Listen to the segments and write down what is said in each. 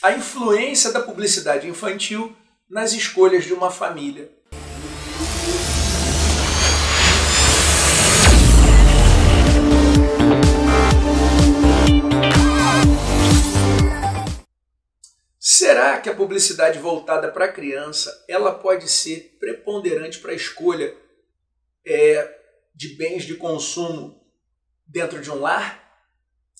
a influência da publicidade infantil nas escolhas de uma família. Será que a publicidade voltada para a criança ela pode ser preponderante para a escolha é, de bens de consumo dentro de um lar?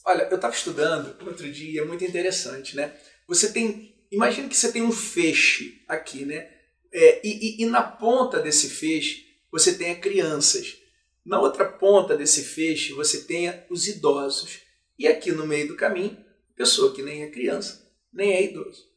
Olha, eu estava estudando outro dia, é muito interessante, né? Você tem, imagina que você tem um feixe aqui, né? É, e, e, e na ponta desse feixe você tenha crianças. Na outra ponta desse feixe você tenha os idosos. E aqui no meio do caminho, pessoa que nem é criança, nem é idoso.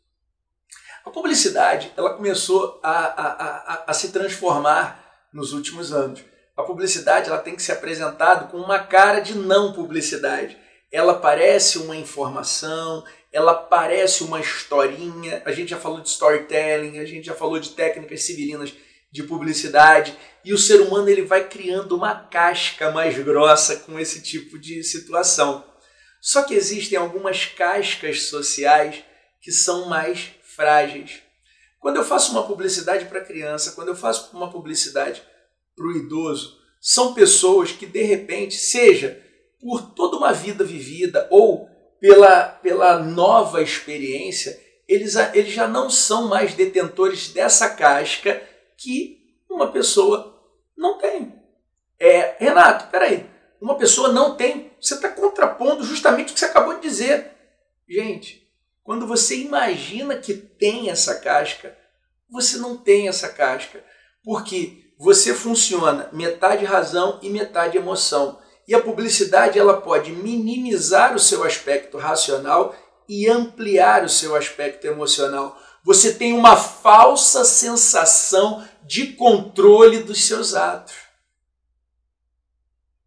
A publicidade ela começou a, a, a, a se transformar nos últimos anos. A publicidade ela tem que ser apresentada com uma cara de não publicidade. Ela parece uma informação, ela parece uma historinha. A gente já falou de storytelling, a gente já falou de técnicas civilinas de publicidade e o ser humano ele vai criando uma casca mais grossa com esse tipo de situação. Só que existem algumas cascas sociais que são mais frágeis. Quando eu faço uma publicidade para criança, quando eu faço uma publicidade para o idoso, são pessoas que de repente, seja por toda uma vida vivida ou pela, pela nova experiência, eles, eles já não são mais detentores dessa casca que uma pessoa não tem. É, Renato, peraí, uma pessoa não tem, você está contrapondo justamente o que você acabou de dizer. Gente, quando você imagina que tem essa casca, você não tem essa casca, porque você funciona metade razão e metade emoção. E a publicidade ela pode minimizar o seu aspecto racional e ampliar o seu aspecto emocional. Você tem uma falsa sensação de controle dos seus atos.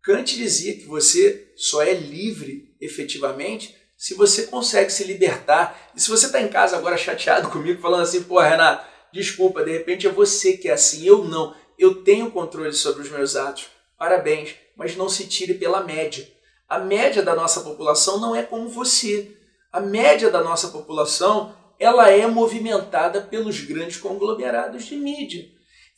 Kant dizia que você só é livre efetivamente se você consegue se libertar. E se você está em casa agora chateado comigo, falando assim, pô, Renato, desculpa, de repente é você que é assim, eu não. Eu tenho controle sobre os meus atos. Parabéns, mas não se tire pela média. A média da nossa população não é como você. A média da nossa população ela é movimentada pelos grandes conglomerados de mídia.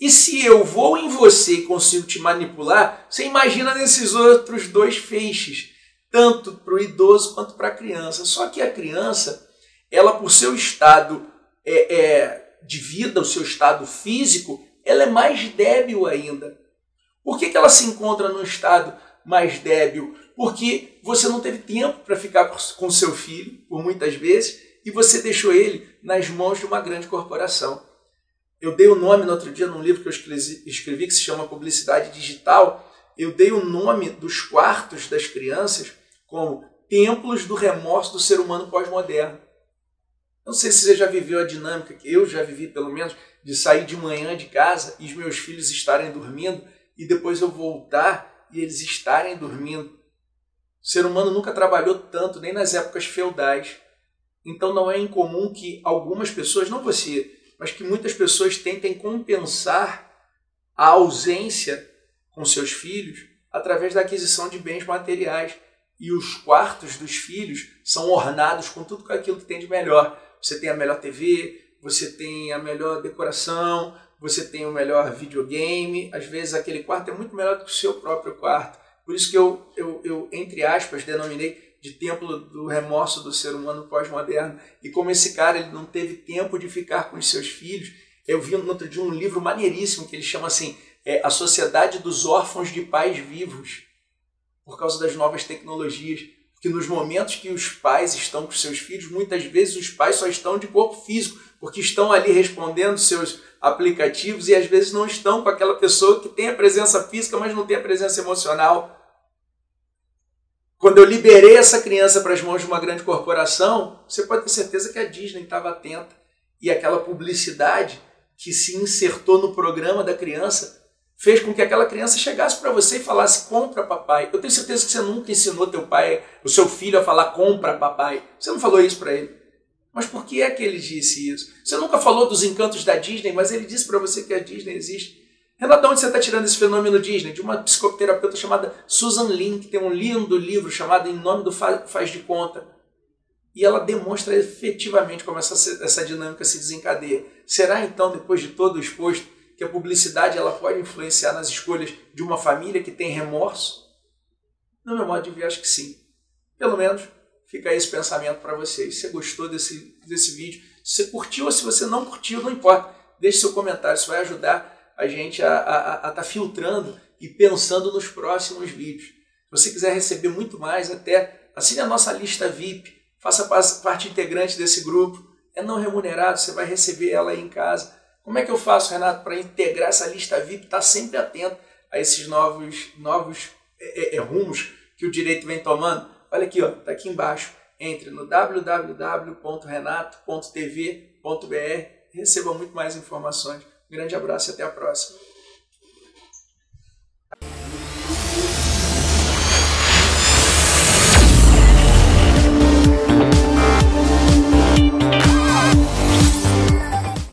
E se eu vou em você e consigo te manipular, você imagina nesses outros dois feixes tanto para o idoso quanto para a criança. Só que a criança, ela por seu estado é, é, de vida, o seu estado físico, ela é mais débil ainda. Por que, que ela se encontra num estado mais débil? Porque você não teve tempo para ficar com seu filho, por muitas vezes, e você deixou ele nas mãos de uma grande corporação. Eu dei o nome no outro dia num livro que eu escrevi que se chama Publicidade Digital, eu dei o nome dos quartos das crianças como templos do remorso do ser humano pós-moderno. Não sei se você já viveu a dinâmica que eu já vivi, pelo menos, de sair de manhã de casa e os meus filhos estarem dormindo e depois eu voltar e eles estarem dormindo. O ser humano nunca trabalhou tanto, nem nas épocas feudais. Então não é incomum que algumas pessoas, não você, mas que muitas pessoas tentem compensar a ausência com seus filhos através da aquisição de bens materiais. E os quartos dos filhos são ornados com tudo aquilo que tem de melhor. Você tem a melhor TV, você tem a melhor decoração, você tem o melhor videogame. Às vezes aquele quarto é muito melhor do que o seu próprio quarto. Por isso que eu, eu, eu entre aspas, denominei de templo do remorso do ser humano pós-moderno. E como esse cara ele não teve tempo de ficar com os seus filhos, eu vi no outro dia um livro maneiríssimo que ele chama assim é, A Sociedade dos Órfãos de Pais Vivos, por causa das novas tecnologias. Porque nos momentos que os pais estão com seus filhos, muitas vezes os pais só estão de corpo físico, porque estão ali respondendo seus aplicativos e às vezes não estão com aquela pessoa que tem a presença física, mas não tem a presença emocional. Quando eu liberei essa criança para as mãos de uma grande corporação, você pode ter certeza que a Disney estava atenta e aquela publicidade que se insertou no programa da criança fez com que aquela criança chegasse para você e falasse compra papai. Eu tenho certeza que você nunca ensinou teu pai, o seu filho a falar compra papai. Você não falou isso para ele. Mas por que é que ele disse isso? Você nunca falou dos encantos da Disney, mas ele disse para você que a Disney existe. Renato, de onde você está tirando esse fenômeno Disney? De uma psicoterapeuta chamada Susan Lin, que tem um lindo livro chamado Em Nome do Faz de Conta. e ela demonstra efetivamente como essa, essa dinâmica se desencadeia. Será então, depois de todo o exposto, que a publicidade ela pode influenciar nas escolhas de uma família que tem remorso? No meu modo de ver, acho que sim. Pelo menos fica esse pensamento para vocês. Se você gostou desse, desse vídeo, se você curtiu ou se você não curtiu, não importa. Deixe seu comentário, isso vai ajudar a gente a estar tá filtrando e pensando nos próximos vídeos. Se você quiser receber muito mais, até assine a nossa lista VIP, faça parte integrante desse grupo. É não remunerado, você vai receber ela aí em casa. Como é que eu faço, Renato, para integrar essa lista VIP, estar tá sempre atento a esses novos, novos é, é, é, rumos que o direito vem tomando? Olha aqui, ó, tá aqui embaixo. Entre no www.renato.tv.br receba muito mais informações. Um grande abraço e até a próxima.